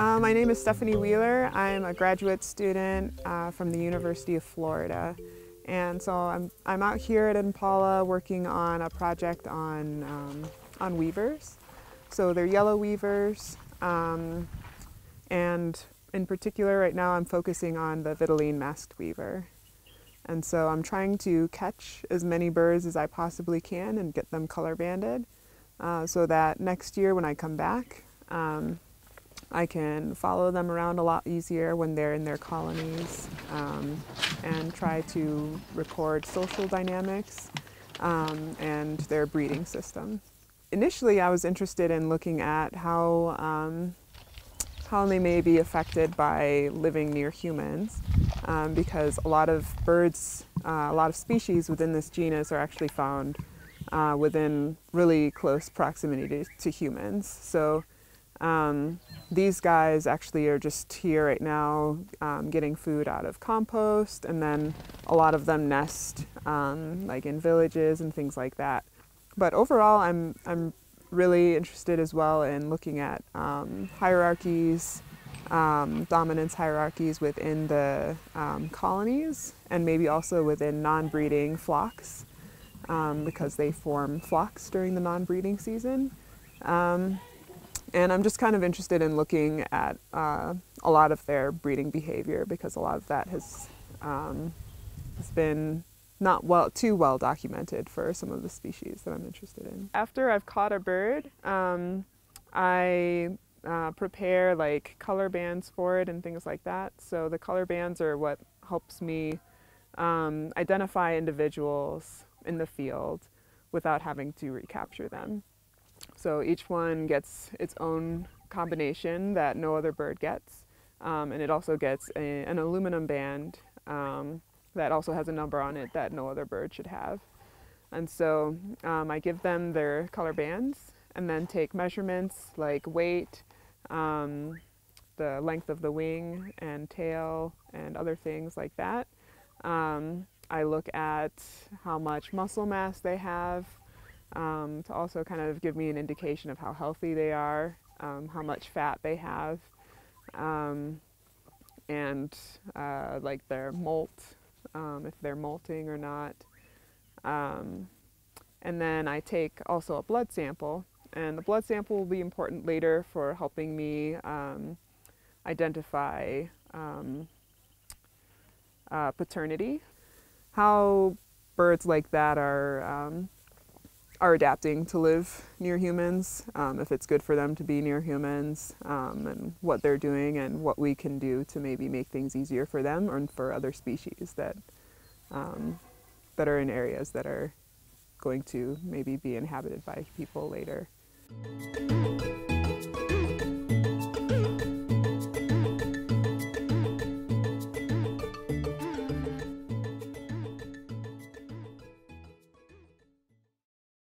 Uh, my name is Stephanie Wheeler. I'm a graduate student uh, from the University of Florida. And so I'm, I'm out here at Mpala working on a project on, um, on weavers. So they're yellow weavers. Um, and in particular, right now I'm focusing on the Vitelline masked weaver. And so I'm trying to catch as many birds as I possibly can and get them color banded uh, so that next year when I come back, um, I can follow them around a lot easier when they're in their colonies um, and try to record social dynamics um, and their breeding system. Initially, I was interested in looking at how, um, how they may be affected by living near humans um, because a lot of birds, uh, a lot of species within this genus are actually found uh, within really close proximity to, to humans. So um, these guys actually are just here right now um, getting food out of compost, and then a lot of them nest um, like in villages and things like that. But overall, I'm, I'm really interested as well in looking at um, hierarchies, um, dominance hierarchies within the um, colonies, and maybe also within non breeding flocks because they form flocks during the non breeding season. Um, and I'm just kind of interested in looking at uh, a lot of their breeding behavior because a lot of that has, um, has been not well too well documented for some of the species that I'm interested in. After I've caught a bird, um, I uh, prepare like color bands for it and things like that. So the color bands are what helps me um, identify individuals in the field without having to recapture them. So each one gets its own combination that no other bird gets. Um, and it also gets a, an aluminum band um, that also has a number on it that no other bird should have. And so um, I give them their color bands and then take measurements like weight, um, the length of the wing and tail, and other things like that. Um, I look at how much muscle mass they have, um, to also kind of give me an indication of how healthy they are, um, how much fat they have, um, and uh, like their molt, um, if they're molting or not. Um, and then I take also a blood sample, and the blood sample will be important later for helping me um, identify uh, paternity. How birds like that are are adapting to live near humans, um, if it's good for them to be near humans, um, and what they're doing and what we can do to maybe make things easier for them or for other species that, um, that are in areas that are going to maybe be inhabited by people later.